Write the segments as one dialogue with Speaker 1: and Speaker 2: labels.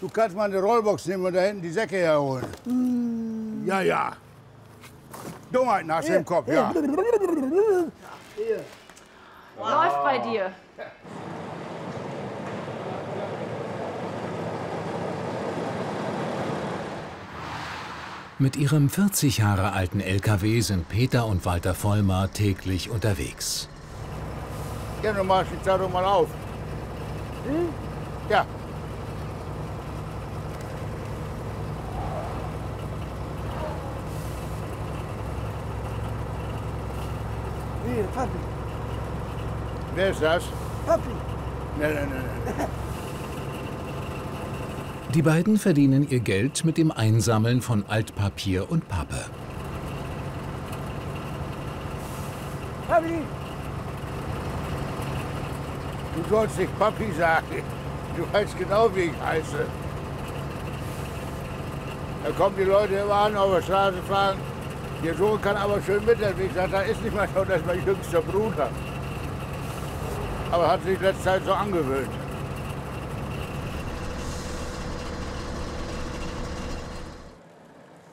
Speaker 1: Du kannst mal eine Rollbox nehmen und da hinten die Säcke herholen. Mm. Ja, ja. Dummheiten hast du im Kopf, ja.
Speaker 2: Läuft bei dir.
Speaker 3: Mit ihrem 40 Jahre alten LKW sind Peter und Walter Vollmer täglich unterwegs.
Speaker 1: Ja, du machst die Zeitung mal auf. Hm? Ja.
Speaker 4: Hier, Papi.
Speaker 1: Wer ist das?
Speaker 4: Papi.
Speaker 1: Nein, nein, nein.
Speaker 3: Die beiden verdienen ihr Geld mit dem Einsammeln von Altpapier und Pappe.
Speaker 4: Papi.
Speaker 1: Du sollst nicht Papi sagen. Du weißt genau, wie ich heiße. Da kommen die Leute immer an, auf der Straße fahren. Ihr Sohn kann aber schön mithelfen. Ich sage, da ist nicht mal so, das ist mein jüngster Bruder. Aber hat sich letzte Zeit so angewöhnt.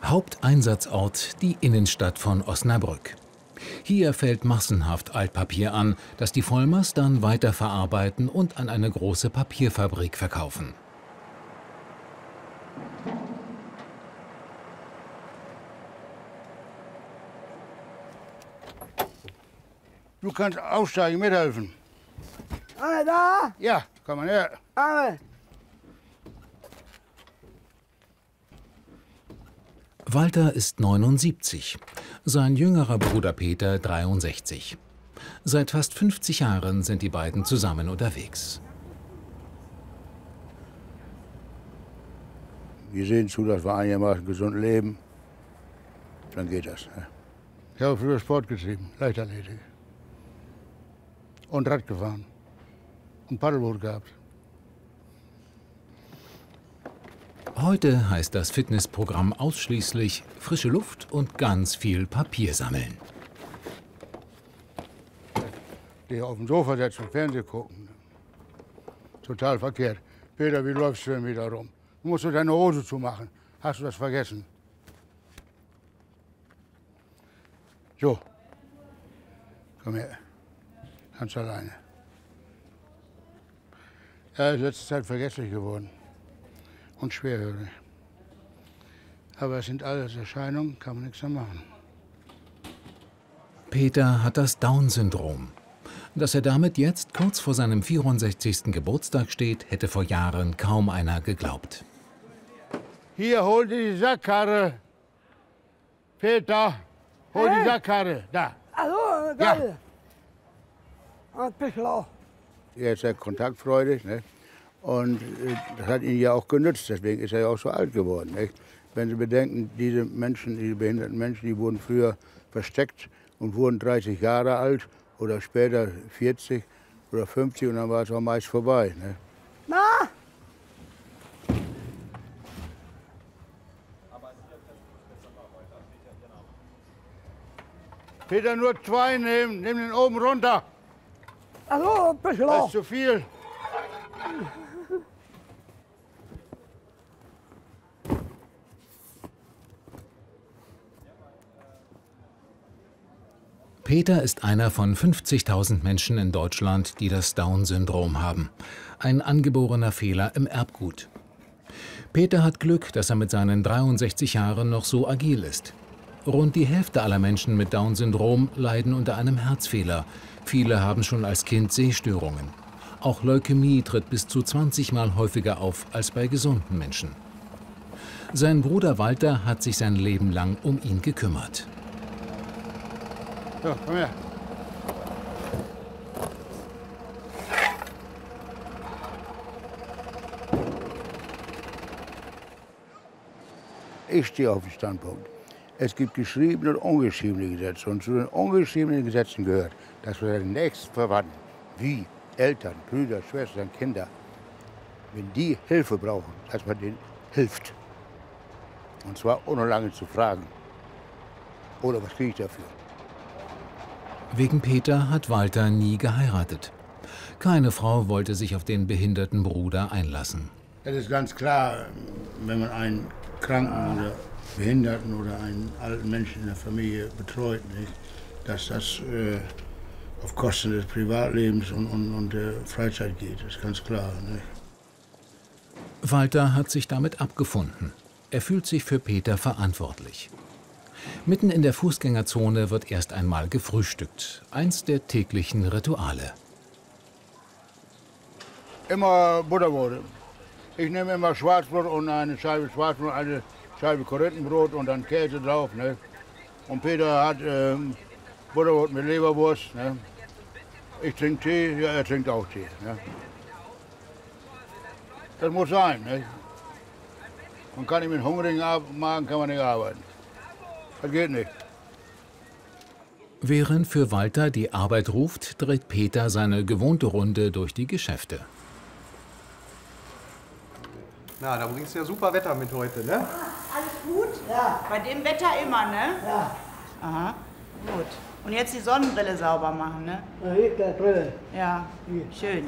Speaker 3: Haupteinsatzort die Innenstadt von Osnabrück. Hier fällt massenhaft Altpapier an, das die Vollmers dann weiterverarbeiten und an eine große Papierfabrik verkaufen.
Speaker 1: Du kannst aussteigen, mithelfen.
Speaker 4: Ah, da?
Speaker 1: Ja, komm mal her.
Speaker 4: Ah,
Speaker 3: Walter ist 79, sein jüngerer Bruder Peter 63. Seit fast 50 Jahren sind die beiden zusammen unterwegs.
Speaker 1: Wir sehen zu, dass wir einigermaßen gesund leben. Dann geht das. Ne? Ich habe früher Sport getrieben, Leichtathletik. Und Rad gefahren. Und Paddelboot gehabt.
Speaker 3: Heute heißt das Fitnessprogramm ausschließlich frische Luft und ganz viel Papier sammeln.
Speaker 1: Die auf dem Sofa setzen Fernsehen gucken. Total verkehrt. Peter, wie läufst du denn wieder rum? Du musst du deine Hose zumachen. Hast du das vergessen? So. Komm her. Ganz alleine. Er ist letzte Zeit vergesslich geworden und schwerhörig. Aber es sind alles Erscheinungen, kann man nichts mehr machen.
Speaker 3: Peter hat das Down-Syndrom. Dass er damit jetzt kurz vor seinem 64. Geburtstag steht, hätte vor Jahren kaum einer geglaubt.
Speaker 1: Hier, hol dir die Sackkarre. Peter, hol hey. die Sackkarre. Da.
Speaker 4: Hallo, geil. Ja.
Speaker 1: Er ist sehr kontaktfreudig. Ne? Und äh, das hat ihn ja auch genützt, deswegen ist er ja auch so alt geworden. Nicht? Wenn Sie bedenken, diese Menschen, diese behinderten Menschen, die wurden früher versteckt und wurden 30 Jahre alt oder später 40 oder 50 und dann war es auch meist vorbei. Ne?
Speaker 4: Na?
Speaker 1: Peter, nur zwei nehmen, nimm den oben runter.
Speaker 4: Hallo, bisschen
Speaker 1: Das ist zu viel.
Speaker 3: Peter ist einer von 50.000 Menschen in Deutschland, die das Down-Syndrom haben. Ein angeborener Fehler im Erbgut. Peter hat Glück, dass er mit seinen 63 Jahren noch so agil ist. Rund die Hälfte aller Menschen mit Down-Syndrom leiden unter einem Herzfehler. Viele haben schon als Kind Sehstörungen. Auch Leukämie tritt bis zu 20 Mal häufiger auf als bei gesunden Menschen. Sein Bruder Walter hat sich sein Leben lang um ihn gekümmert.
Speaker 1: So, komm her. Ich stehe auf dem Standpunkt. Es gibt geschriebene und ungeschriebene Gesetze. Und zu den ungeschriebenen Gesetzen gehört, dass wir den nächsten Verwandten, wie Eltern, Brüder, Schwestern, Kinder, wenn die Hilfe brauchen, dass man denen hilft. Und zwar ohne lange zu fragen. Oder was kriege ich dafür?
Speaker 3: Wegen Peter hat Walter nie geheiratet. Keine Frau wollte sich auf den behinderten Bruder einlassen.
Speaker 1: Es ist ganz klar, wenn man einen Kranken oder Behinderten oder einen alten Menschen in der Familie betreut, nicht, dass das äh, auf Kosten des Privatlebens und, und, und der Freizeit geht. Ist ganz klar. Nicht?
Speaker 3: Walter hat sich damit abgefunden. Er fühlt sich für Peter verantwortlich. Mitten in der Fußgängerzone wird erst einmal gefrühstückt. Eins der täglichen Rituale.
Speaker 1: Immer Butterbrot. Ich nehme immer Schwarzbrot und eine Scheibe Schwarzbrot, eine Scheibe Korinthenbrot und dann Käse drauf. Ne? Und Peter hat ähm, Butterbrot mit Leberwurst. Ne? Ich trinke Tee, ja, er trinkt auch Tee. Ne? Das muss sein. Ne? Man kann nicht mit hungrigen Magen kann man nicht arbeiten. Das geht nicht.
Speaker 3: Während für Walter die Arbeit ruft, dreht Peter seine gewohnte Runde durch die Geschäfte.
Speaker 5: Na, da bringst du ja super Wetter mit heute, ne?
Speaker 6: Alles gut?
Speaker 4: Ja.
Speaker 6: Bei dem Wetter immer, ne?
Speaker 4: Ja.
Speaker 6: Aha, gut. Und jetzt die Sonnenbrille sauber machen, ne?
Speaker 4: Na, hier, die Brille.
Speaker 6: Ja,
Speaker 4: Hier.
Speaker 6: schön.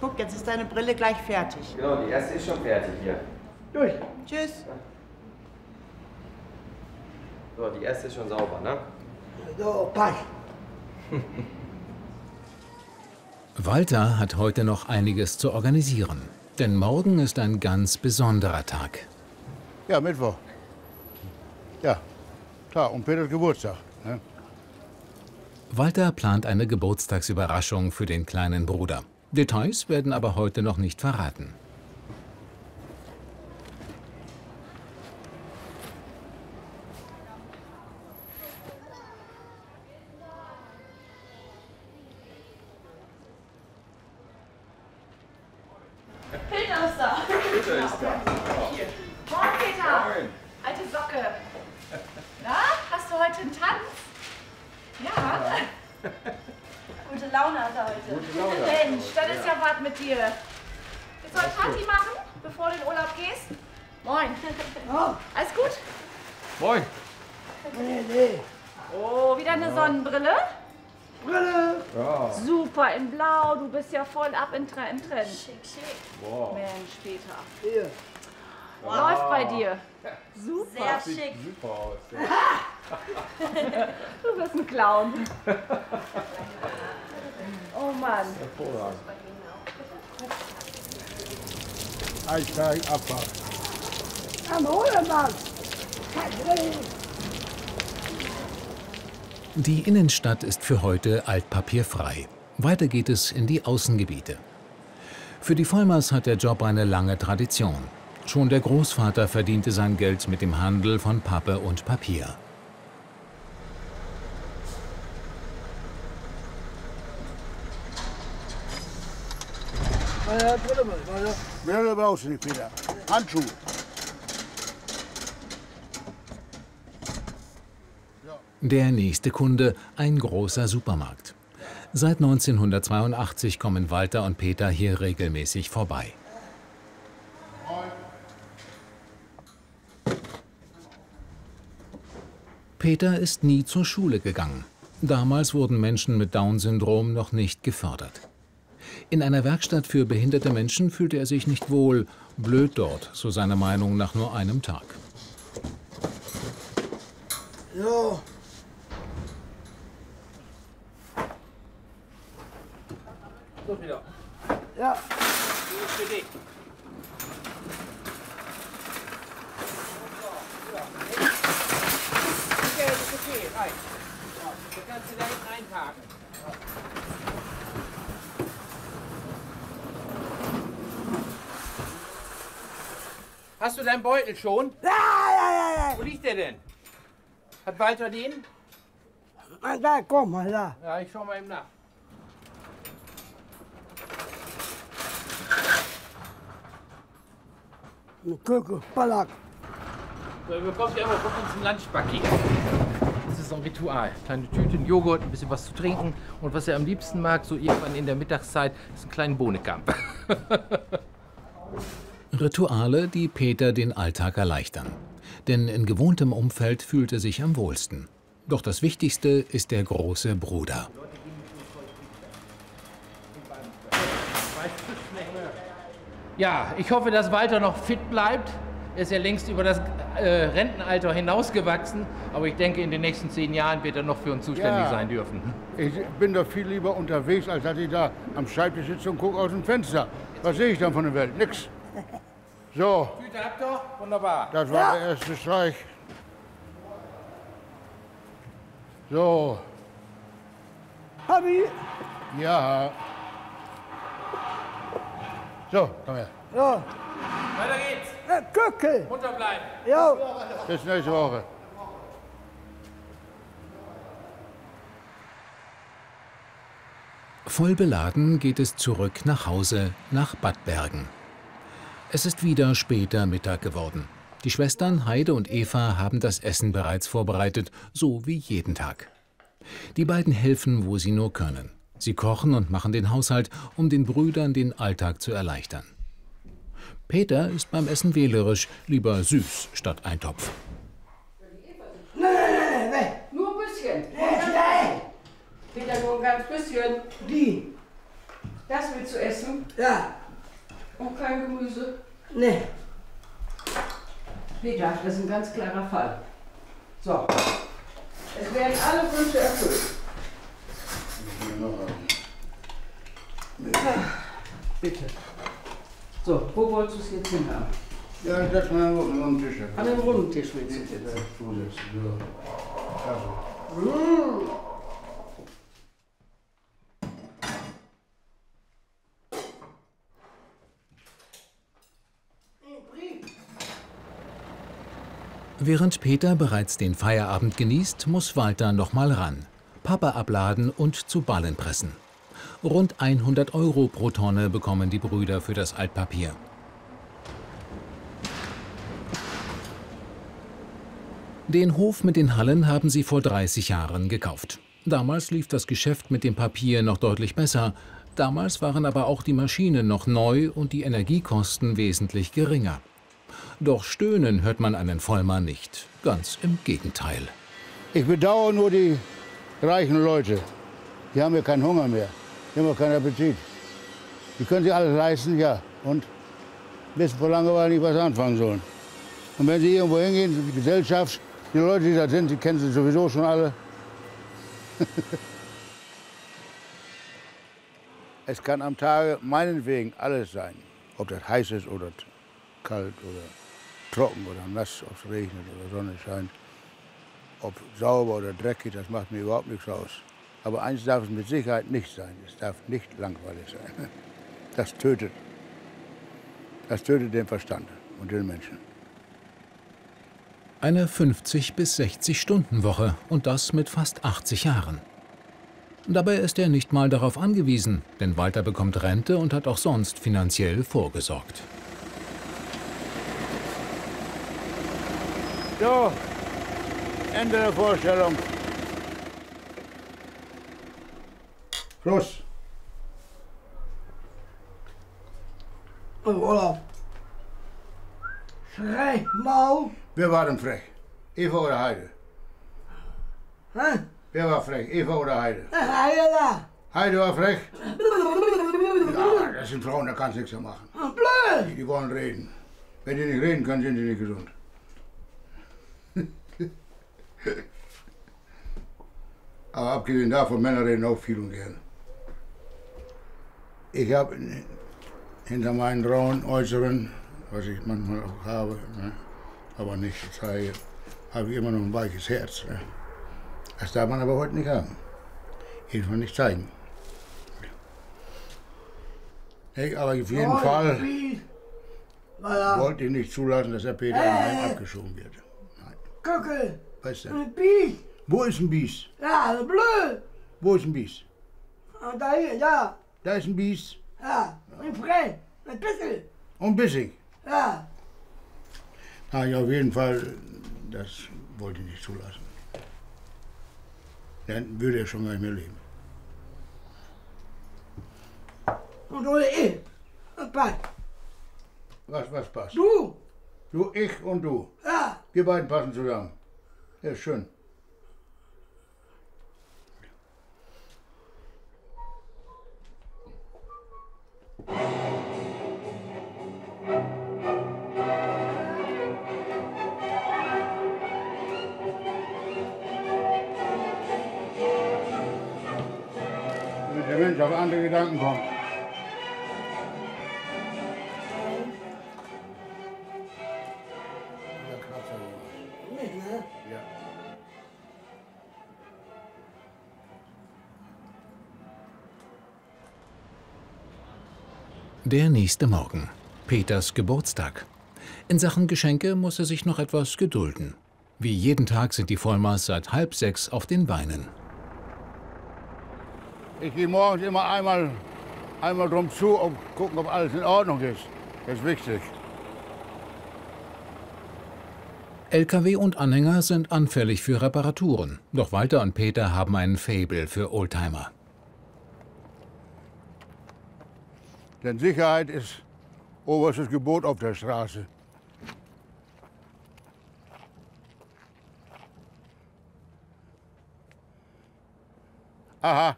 Speaker 6: Guck, jetzt ist deine Brille gleich fertig.
Speaker 7: Genau, die erste ist schon fertig hier.
Speaker 4: Durch.
Speaker 6: Tschüss.
Speaker 7: So, die erste ist schon sauber, ne?
Speaker 4: So, passt.
Speaker 3: Walter hat heute noch einiges zu organisieren. Denn morgen ist ein ganz besonderer Tag.
Speaker 1: Ja, Mittwoch. Ja, klar, und Peters Geburtstag. Ne?
Speaker 3: Walter plant eine Geburtstagsüberraschung für den kleinen Bruder. Details werden aber heute noch nicht verraten.
Speaker 2: Peter ist da.
Speaker 7: Peter ist da.
Speaker 2: Moin, Peter. Alte Socke. Na, hast du heute einen Tanz? Ja. Gute Laune hat er heute.
Speaker 7: Gute Laune.
Speaker 2: Mensch, das ist ja was mit dir. Willst du heute Party machen, bevor du in Urlaub gehst? Moin. Alles gut?
Speaker 7: Moin.
Speaker 4: Nee, nee.
Speaker 2: Oh, wieder eine Sonnenbrille?
Speaker 4: Brille.
Speaker 7: Ja.
Speaker 2: Super, in Blau. Du bist ja voll ab in im Trend. Schick, schick.
Speaker 7: Wow.
Speaker 2: Mensch, Peter.
Speaker 4: Hier.
Speaker 2: Läuft bei dir. Super.
Speaker 6: Sehr schick.
Speaker 7: Super aus.
Speaker 2: Du bist ein Clown. Oh Mann.
Speaker 7: Hervorragend.
Speaker 1: Einsteigen, abfahren.
Speaker 4: Am Hohlemann. Kein Brille.
Speaker 3: Die Innenstadt ist für heute altpapierfrei. Weiter geht es in die Außengebiete. Für die Vollmers hat der Job eine lange Tradition. Schon der Großvater verdiente sein Geld mit dem Handel von Pappe und Papier.
Speaker 4: Meine. Brille
Speaker 1: brauchst du nicht, Peter. Handschuhe.
Speaker 3: Der nächste Kunde, ein großer Supermarkt. Seit 1982 kommen Walter und Peter hier regelmäßig vorbei. Peter ist nie zur Schule gegangen. Damals wurden Menschen mit Down-Syndrom noch nicht gefördert. In einer Werkstatt für behinderte Menschen fühlte er sich nicht wohl, blöd dort, so seiner Meinung nach nur einem Tag.
Speaker 4: So. Ja.
Speaker 8: Hast du deinen Beutel schon?
Speaker 4: Ja, ja, ja, ja.
Speaker 8: Wo liegt der denn? Hat Walter den?
Speaker 4: Da, komm mal da.
Speaker 8: Ja, ich schau mal eben nach.
Speaker 4: Ein Küke, Ballack.
Speaker 8: Ihr bekommt ja immer von uns ein Lunchpaket. Das ist so ein Ritual. Kleine Tüten, Joghurt, ein bisschen was zu trinken. Und was er am liebsten mag, so irgendwann in der Mittagszeit, ist ein kleinen Bohnenkamp.
Speaker 3: Rituale, die Peter den Alltag erleichtern. Denn in gewohntem Umfeld fühlt er sich am wohlsten. Doch das Wichtigste ist der große Bruder.
Speaker 8: Ja, ich hoffe, dass Walter noch fit bleibt. Er ist ja längst über das äh, Rentenalter hinausgewachsen, aber ich denke, in den nächsten zehn Jahren wird er noch für uns zuständig
Speaker 1: Ja.
Speaker 8: sein dürfen.
Speaker 1: Ich bin doch viel lieber unterwegs, als dass ich da am Schreibtisch sitze und gucke aus dem Fenster. Was sehe ich dann von der Welt? Nix. So,
Speaker 8: Güte habt ihr? Wunderbar.
Speaker 1: das war der erste Streich. So,
Speaker 4: ich?
Speaker 1: ja. So, komm her.
Speaker 4: Ja.
Speaker 8: Weiter geht's.
Speaker 4: Äh, Kückel.
Speaker 8: Munter bleiben.
Speaker 4: Ja.
Speaker 1: Bis nächste Woche.
Speaker 3: Voll beladen geht es zurück nach Hause nach Bad Bergen. Es ist wieder später Mittag geworden. Die Schwestern Heide und Eva haben das Essen bereits vorbereitet, so wie jeden Tag. Die beiden helfen, wo sie nur können. Sie kochen und machen den Haushalt, um den Brüdern den Alltag zu erleichtern. Peter ist beim Essen wählerisch, lieber süß statt Eintopf.
Speaker 9: Nur ein bisschen.
Speaker 4: Nein.
Speaker 9: Peter, nur ein ganz bisschen.
Speaker 4: Die.
Speaker 9: Das willst du essen?
Speaker 4: Ja.
Speaker 9: Und kein Gemüse?
Speaker 4: Nee.
Speaker 9: Peter, das ist ein ganz klarer Fall. So. Es werden alle Wünsche erfüllt. Bitte. So, wo wolltest du es jetzt hin haben?
Speaker 1: Ja, das mal noch am Tisch.
Speaker 9: An dem runden Tisch willst du es jetzt.
Speaker 3: Während Peter bereits den Feierabend genießt, muss Walter noch mal ran. Papa abladen und zu Ballen pressen. Rund 100 Euro pro Tonne bekommen die Brüder für das Altpapier. Den Hof mit den Hallen haben sie vor 30 Jahren gekauft. Damals lief das Geschäft mit dem Papier noch deutlich besser. Damals waren aber auch die Maschinen noch neu und die Energiekosten wesentlich geringer. Doch stöhnen hört man einen Vollmann nicht. Ganz im Gegenteil.
Speaker 1: Ich bedauere nur die reichen Leute. Die haben ja keinen Hunger mehr. Die haben ja keinen Appetit. Die können sich alles leisten, ja. Und wissen vor Langeweile nicht, was sie anfangen sollen. Und wenn sie irgendwo hingehen, die Gesellschaft, die Leute, die da sind, die kennen sie sowieso schon alle. es kann am Tage meinetwegen alles sein. Ob das heiß ist oder kalt oder trocken oder nass, ob es regnet oder Sonne scheint. Ob sauber oder dreckig, das macht mir überhaupt nichts aus. Aber eins darf es mit Sicherheit nicht sein. Es darf nicht langweilig sein. Das tötet. Das tötet den Verstand und den Menschen.
Speaker 3: Eine 50 bis 60 Stunden Woche und das mit fast 80 Jahren. Dabei ist er nicht mal darauf angewiesen, denn Walter bekommt Rente und hat auch sonst finanziell vorgesorgt.
Speaker 1: So, Ende der Vorstellung. Schluss.
Speaker 4: Urlaub. Schrei, Mau.
Speaker 1: Wer war denn frech? Eva oder Heide?
Speaker 4: Hä?
Speaker 1: Wer war frech? Eva oder Heide?
Speaker 4: Heide da.
Speaker 1: Heide war frech? Ja, das sind Frauen, da kannst du nichts mehr machen.
Speaker 4: Blöd.
Speaker 1: Die, die wollen reden. Wenn die nicht reden können, sind die nicht gesund. Aber abgesehen davon, Männer reden auch viel und gern. Ich habe hinter meinen grauen Äußeren, was ich manchmal auch habe, ne, aber nicht zeige, habe ich immer noch ein weiches Herz. Ne. Das darf man aber heute nicht haben. Jedenfalls nicht zeigen. Hey, aber auf jeden Fall
Speaker 4: Voilà.
Speaker 1: wollte ich nicht zulassen, dass der Peter Heim abgeschoben wird.
Speaker 4: Kückel.
Speaker 1: Was ist denn?
Speaker 4: Ein Bies.
Speaker 1: Wo ist ein Bies?
Speaker 4: Ja, blöd.
Speaker 1: Wo ist ein Bies?
Speaker 4: Und da hier, ja.
Speaker 1: Da ist ein Bies.
Speaker 4: Ja. Ein Frei. Ein bisschen.
Speaker 1: Und bissig.
Speaker 4: Ja.
Speaker 1: Na, ja, auf jeden Fall, das wollte ich nicht zulassen. Dann würde er schon gar nicht mehr leben.
Speaker 4: Und du ich. Und passt.
Speaker 1: Was, was passt?
Speaker 4: Du.
Speaker 1: Du, ich und du.
Speaker 4: Ja.
Speaker 1: Wir beiden passen zusammen. Ja, schön. Der Mensch auf andere Gedanken kommt.
Speaker 3: Der nächste Morgen. Peters Geburtstag. In Sachen Geschenke muss er sich noch etwas gedulden. Wie jeden Tag sind die Vollmars seit halb sechs auf den Beinen.
Speaker 1: Ich gehe morgens immer einmal, einmal drum zu und gucken, ob alles in Ordnung ist. Das ist wichtig.
Speaker 3: LKW und Anhänger sind anfällig für Reparaturen. Doch Walter und Peter haben einen Faible für Oldtimer.
Speaker 1: Denn Sicherheit ist oberstes Gebot auf der Straße. Aha,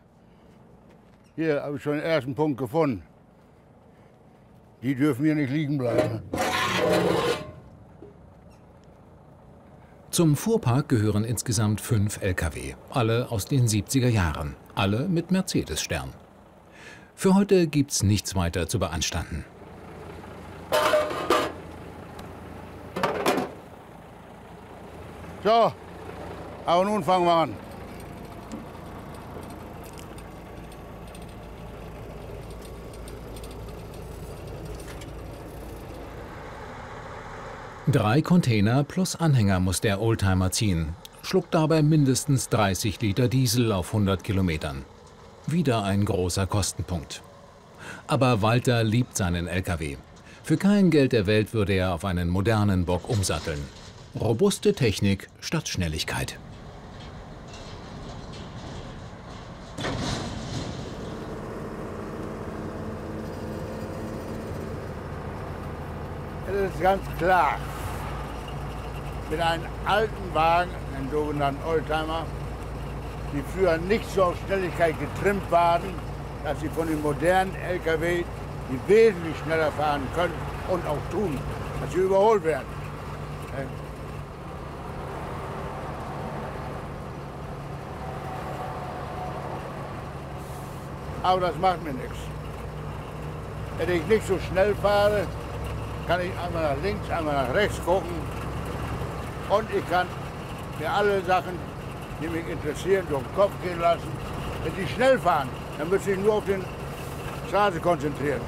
Speaker 1: hier habe ich schon den ersten Punkt gefunden. Die dürfen hier nicht liegen bleiben.
Speaker 3: Zum Fuhrpark gehören insgesamt fünf Lkw, alle aus den 70er Jahren, alle mit Mercedes-Stern. Für heute gibt's nichts weiter zu beanstanden.
Speaker 1: So, aber nun fangen wir an.
Speaker 3: Drei Container plus Anhänger muss der Oldtimer ziehen, schluckt dabei mindestens 30 Liter Diesel auf 100 Kilometern. Wieder ein großer Kostenpunkt. Aber Walter liebt seinen LKW. Für kein Geld der Welt würde er auf einen modernen Bock umsatteln. Robuste Technik statt Schnelligkeit.
Speaker 1: Es ist ganz klar, mit einem alten Wagen, einem sogenannten Oldtimer, die früher nicht so auf Schnelligkeit getrimmt waren, dass sie von den modernen Lkw, die wesentlich schneller fahren können und auch tun, dass sie überholt werden. Äh, Aber das macht mir nichts. Wenn ich nicht so schnell fahre, kann ich einmal nach links, einmal nach rechts gucken. Und ich kann mir alle Sachen, die mich interessieren, durch den Kopf gehen lassen. Wenn die schnell fahren, dann muss ich nur auf den Straße konzentrieren.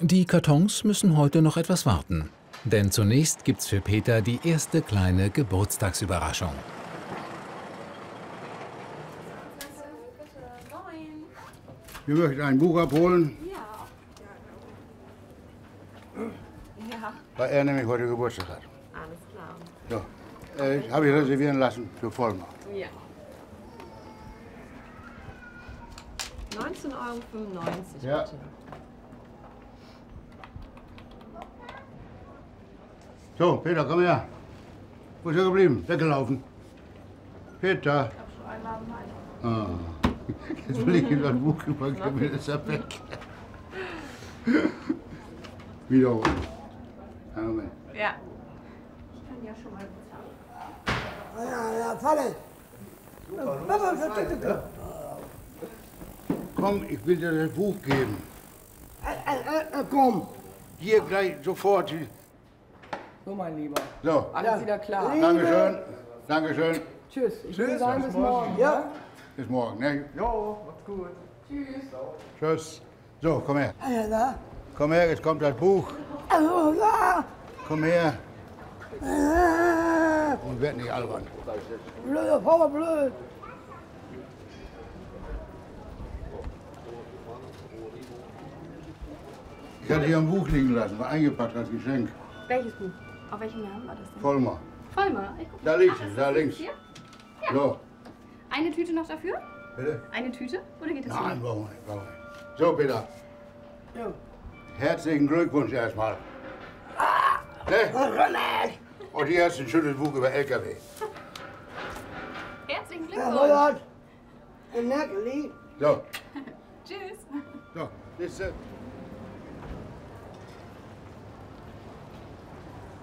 Speaker 3: Die Kartons müssen heute noch etwas warten. Denn zunächst gibt's für Peter die erste kleine Geburtstagsüberraschung.
Speaker 1: Wir möchten ein Buch abholen,
Speaker 2: Ja,
Speaker 1: weil er nämlich heute Geburtstag hat.
Speaker 2: alles klar.
Speaker 1: So, äh, habe ich reservieren lassen für Vollmar.
Speaker 2: Ja. 19,95 Euro
Speaker 1: Ja.
Speaker 2: bitte.
Speaker 1: So, Peter, komm her. Wo ist er geblieben? Weggelaufen. Peter. Ah. Jetzt will ich ihm das Buch übergeben, jetzt ist er weg. Wiederholen. Einen Moment.
Speaker 2: Ja.
Speaker 4: Ja, ja, falle. Bitte.
Speaker 1: Komm, ich will dir das Buch geben.
Speaker 4: Äh, äh, äh, komm.
Speaker 1: Hier gleich sofort.
Speaker 9: So, mein Lieber.
Speaker 1: So,
Speaker 9: Alles wieder klar.
Speaker 1: Dankeschön. Dankeschön.
Speaker 9: Tschüss. Ich würde sagen, bis morgen.
Speaker 4: Ja.
Speaker 1: Bis morgen. Ne?
Speaker 5: Jo, macht's gut.
Speaker 1: Tschüss. So, komm her.
Speaker 4: Ja, da.
Speaker 1: Komm her, jetzt kommt das Buch. Komm her. Und werd nicht albern.
Speaker 4: Blöd, Papa, blöd.
Speaker 1: Ich hatte hier ein Buch liegen lassen, war eingepackt als Geschenk.
Speaker 2: Welches Buch? Auf welchem Namen war das denn?
Speaker 1: Vollmar.
Speaker 2: Vollmer. Ich guck
Speaker 1: Da
Speaker 2: mal.
Speaker 1: liegt es, da links.
Speaker 2: Hier?
Speaker 1: So,
Speaker 2: Eine Tüte noch dafür?
Speaker 1: bitte?
Speaker 2: Eine Tüte? Oder geht das so?
Speaker 1: Nein, brauchen wir nicht, brauchen wir nicht. So, Peter.
Speaker 4: Ja.
Speaker 1: Herzlichen Glückwunsch erstmal. Ne? Und hier hast du ein schönes Buch über LKW.
Speaker 2: Herzlichen
Speaker 4: Ja,
Speaker 2: Glückwunsch.
Speaker 4: Robert. En Natalie.
Speaker 1: So,
Speaker 2: Tschüss.
Speaker 1: so, nächste.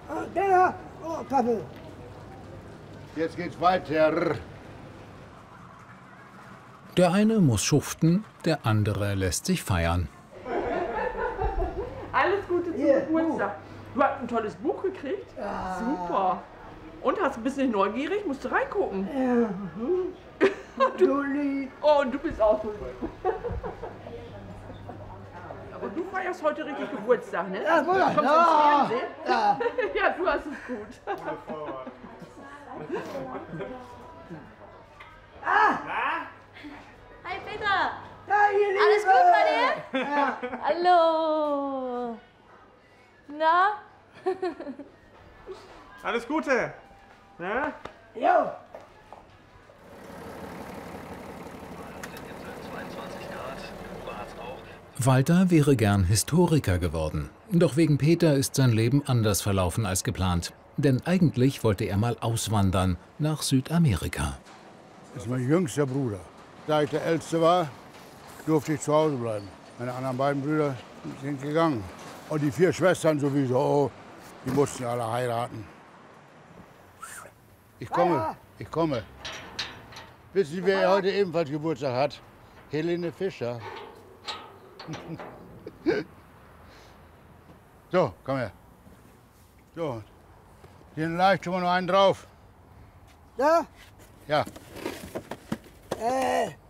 Speaker 4: Ah, der. Oh, Kaffee.
Speaker 1: Jetzt geht's weiter.
Speaker 3: Der eine muss schuften, der andere lässt sich feiern.
Speaker 10: Zum Geburtstag. Du hast ein tolles Buch gekriegt. Super. Und hast ein bisschen neugierig? Musst du reingucken.
Speaker 4: Ja. Du lieb.
Speaker 10: Oh, und du bist auch so. Aber du feierst heute richtig Geburtstag, ne?
Speaker 4: Ja,
Speaker 10: Du kommst
Speaker 4: ja.
Speaker 10: ins Fernsehen.
Speaker 4: Ja.
Speaker 10: ja, du hast es gut.
Speaker 2: Hi Peter!
Speaker 4: Ja, ihr Lieben.
Speaker 2: Alles gut bei dir? Hallo! Na?
Speaker 5: Alles Gute. Ja?
Speaker 4: Jo.
Speaker 3: Walter wäre gern Historiker geworden. Doch wegen Peter ist sein Leben anders verlaufen als geplant. Denn eigentlich wollte er mal auswandern nach Südamerika.
Speaker 1: Das ist mein jüngster Bruder. Da ich der Älteste war, durfte ich zu Hause bleiben. Meine anderen beiden Brüder sind gegangen. Und die vier Schwestern sowieso, die mussten alle heiraten. Ich komme, ich komme. Wissen Sie, wer heute ebenfalls Geburtstag hat? Helene Fischer. so, komm her. So, den leicht tun wir noch einen drauf.
Speaker 4: Ja.
Speaker 1: Ja,
Speaker 4: Äh.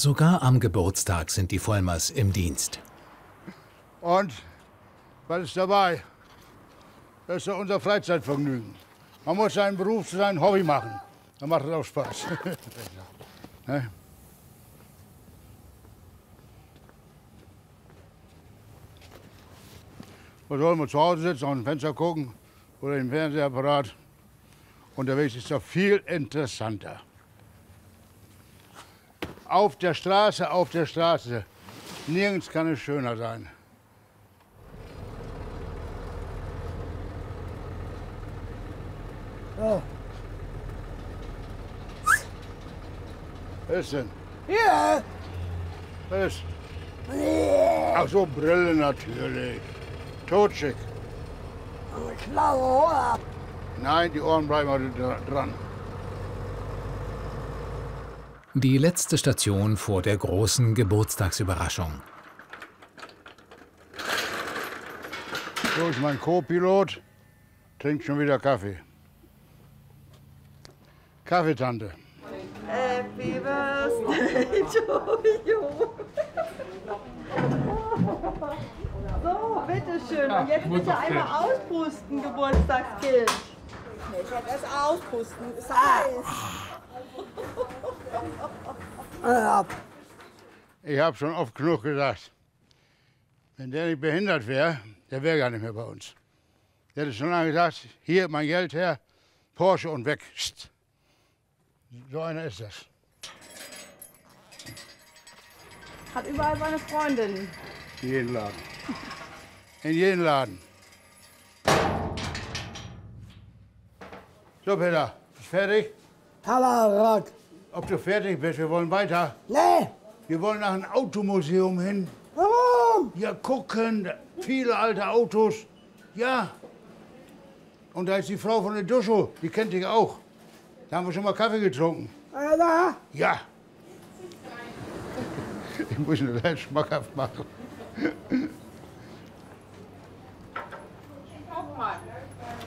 Speaker 3: Sogar am Geburtstag sind die Vollmers im Dienst.
Speaker 1: Und was ist dabei? Das ist doch unser Freizeitvergnügen. Man muss seinen Beruf zu seinem Hobby machen. Dann macht es auch Spaß. Ne? Was sollen wir zu Hause sitzen, aus dem Fenster gucken oder im Fernsehapparat? Unterwegs ist doch viel interessanter. Auf der Straße, auf der Straße. Nirgends kann es schöner sein.
Speaker 4: So.
Speaker 1: Was ist denn?
Speaker 4: Hier.
Speaker 1: Was? Ach so, Brille natürlich. Totschick.
Speaker 4: Schlaue Ohr.
Speaker 1: Nein, die Ohren bleiben dran.
Speaker 3: Die letzte Station vor der großen Geburtstagsüberraschung.
Speaker 1: So ist mein Co-Pilot. Trinkt schon wieder Kaffee. Kaffeetante.
Speaker 6: Happy Birthday to you. So, bitteschön. Und jetzt bitte einmal auspusten, Geburtstagskind. Ich werde erst auspusten. Ist heiß.
Speaker 1: Ich habe schon oft genug gesagt, wenn der nicht behindert wäre, der wäre gar nicht mehr bei uns. Der hätte schon lange gesagt, hier mein Geld her, Porsche und weg. Psst. So einer ist das.
Speaker 6: Hat überall seine Freundin.
Speaker 1: In jeden Laden. In jeden Laden. So, Peter, bist du fertig?
Speaker 4: Kamerad.
Speaker 1: Ob du fertig bist, wir wollen weiter.
Speaker 4: Nee.
Speaker 1: Wir wollen nach einem Automuseum hin.
Speaker 4: Warum?
Speaker 1: Ja, gucken, viele alte Autos. Ja. Und da ist die Frau von der Duscho, die kennt dich auch. Da haben wir schon mal Kaffee getrunken.
Speaker 4: Alter.
Speaker 1: Ja. Ich muss ihn gleich schmackhaft machen.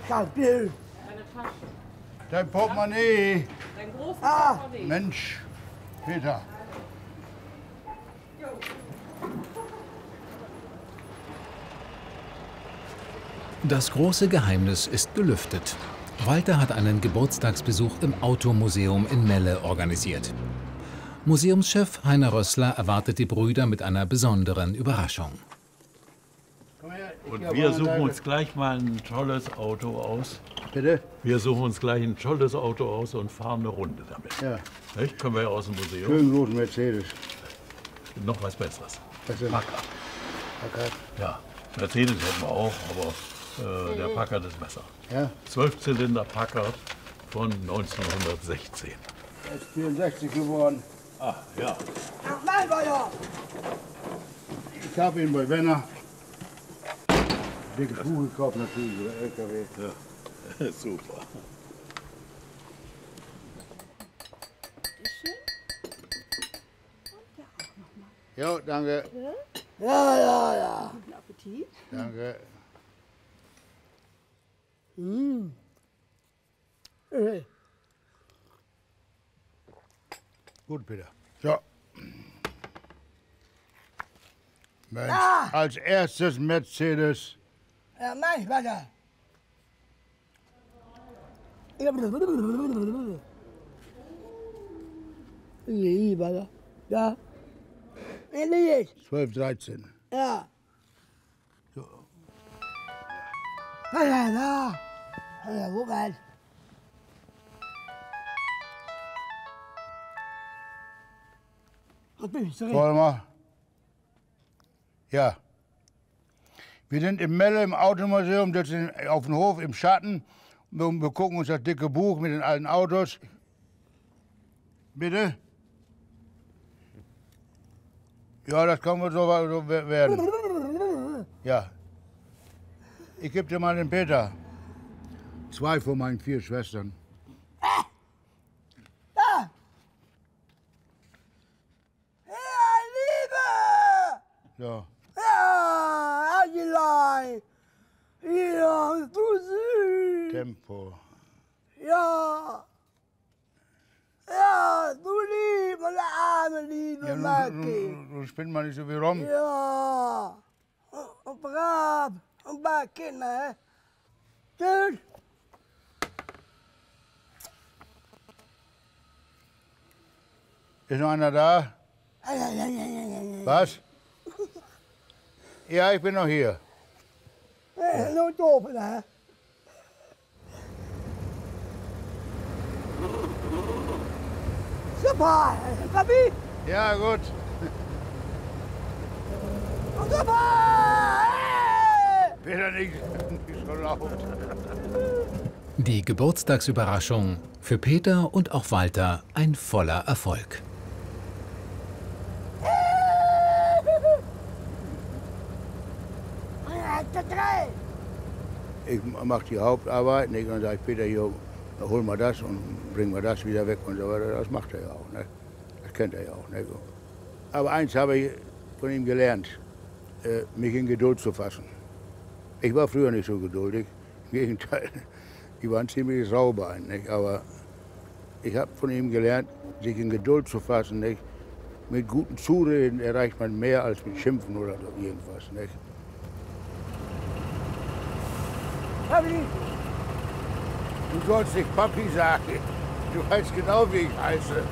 Speaker 4: Das Bild.
Speaker 1: Dein Portemonnaie.
Speaker 10: Dein großes
Speaker 4: Ah.
Speaker 10: Portemonnaie.
Speaker 1: Mensch, Peter.
Speaker 3: Das große Geheimnis ist gelüftet. Walter hat einen Geburtstagsbesuch im Automuseum in Melle organisiert. Museumschef Heiner Rössler erwartet die Brüder mit einer besonderen Überraschung.
Speaker 11: Und wir suchen uns gleich mal ein tolles Auto aus.
Speaker 1: Bitte?
Speaker 11: Wir suchen uns gleich ein tolles Auto aus und fahren eine Runde damit.
Speaker 1: Ja,
Speaker 11: Nicht? Können wir ja aus dem Museum.
Speaker 1: schönen großen Mercedes.
Speaker 11: Noch was Besseres. Packard.
Speaker 1: Packard.
Speaker 11: Ja, Mercedes hätten wir auch, aber äh, der Packard ist besser.
Speaker 1: Ja,
Speaker 11: Zwölfzylinder Packard von 1916.
Speaker 1: er ist 64 geworden.
Speaker 11: Ah, ja.
Speaker 4: Ach, nein, Walter.
Speaker 1: Ich habe ihn bei Wenner. Dickes Buch gekauft natürlich, oder LKW.
Speaker 11: Ja, super.
Speaker 1: Jo, danke.
Speaker 4: Ja, ja, ja.
Speaker 6: Guten Appetit.
Speaker 1: Danke.
Speaker 4: Hm. Äh,
Speaker 1: Gut, Peter. So. Mensch,
Speaker 4: Ah!
Speaker 1: als erstes Mercedes.
Speaker 4: Ja, mein Vater. Nee, Vater. Ja. Nee, nee,
Speaker 1: 12, 13.
Speaker 4: Ja. Vater, da. Vater, wo geht's? Was bin ich zurück?
Speaker 1: Vollmer. Ja. Wir sind im Melle im Automuseum, das ist auf dem Hof im Schatten. Wir, wir gucken uns das dicke Buch mit den alten Autos. Bitte? Ja, das kann wohl so, so we- werden. Ja. Ich gebe dir mal den Peter. Zwei von meinen vier Schwestern.
Speaker 4: Ja, Angelei! Ja, du süß!
Speaker 1: Tempo.
Speaker 4: Ja! Ja, du lieb, meine arme liebe
Speaker 1: Ja,
Speaker 4: Maki!
Speaker 1: nun, nun spinnt man nicht so wie rum.
Speaker 4: Ja! Und brav! Und paar Kinder, hä? Tschüss!
Speaker 1: Ist noch einer da? Was? Ja, ich bin noch hier.
Speaker 4: Hey, nooit open, hè? Super! Papi!
Speaker 1: Ja, gut.
Speaker 4: Super!
Speaker 1: Peter, nicht, nicht so laut.
Speaker 3: Die Geburtstagsüberraschung für Peter und auch Walter ein voller Erfolg.
Speaker 4: Drei!
Speaker 1: Ich mache die Hauptarbeit nicht? und dann sage ich, Peter, hier, hol mal das und bring mal das wieder weg und so weiter. Das macht er ja auch. Ne? Das kennt er ja auch. Ne? Aber eins habe ich von ihm gelernt, äh, mich in Geduld zu fassen. Ich war früher nicht so geduldig. Im Gegenteil, ich war ein ziemlich Saubein. Nicht? Aber ich habe von ihm gelernt, sich in Geduld zu fassen. Nicht? Mit guten Zureden erreicht man mehr als mit Schimpfen oder irgendwas. Nicht?
Speaker 4: Papi!
Speaker 1: Du sollst nicht Papi sagen. Du weißt genau, wie ich heiße.